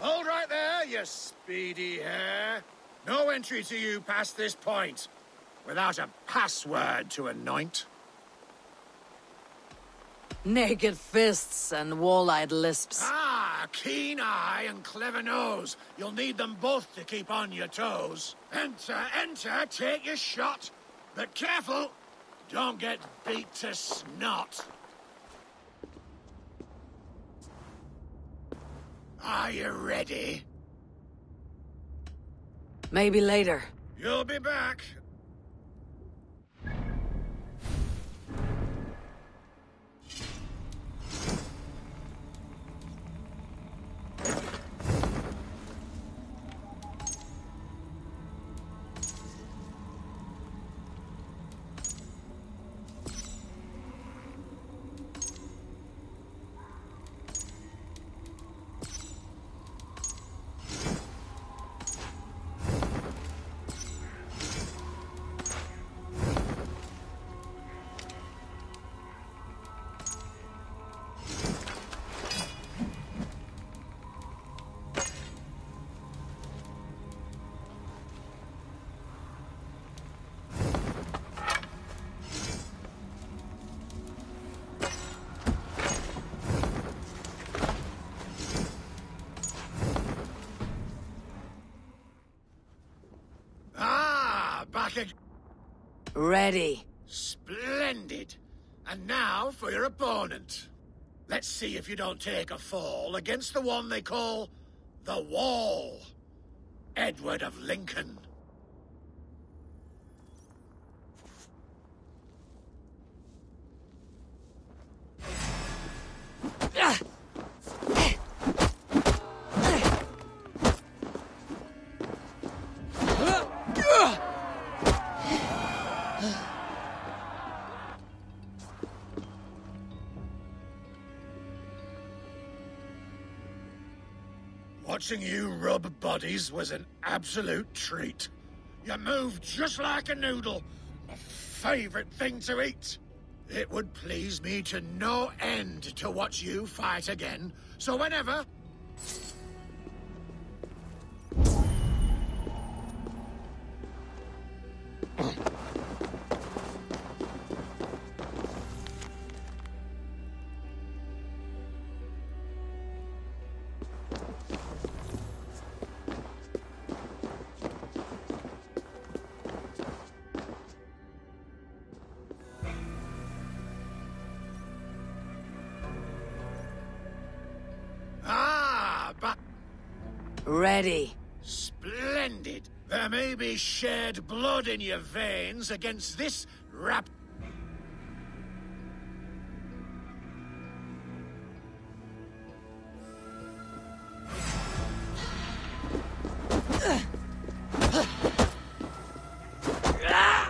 Hold right there, you speedy hare. No entry to you past this point, without a password to anoint. Naked fists and wall-eyed lisps. Ah, keen eye and clever nose. You'll need them both to keep on your toes. Enter, enter, take your shot. But careful, don't get beat to snot. Are you ready? Maybe later. You'll be back. Again. Ready. Splendid. And now for your opponent. Let's see if you don't take a fall against the one they call the Wall. Edward of Lincoln. Watching you rub bodies was an absolute treat. You move just like a noodle. My favorite thing to eat. It would please me to no end to watch you fight again. So whenever... Ready. Splendid. There may be shed blood in your veins against this rap... Yeah.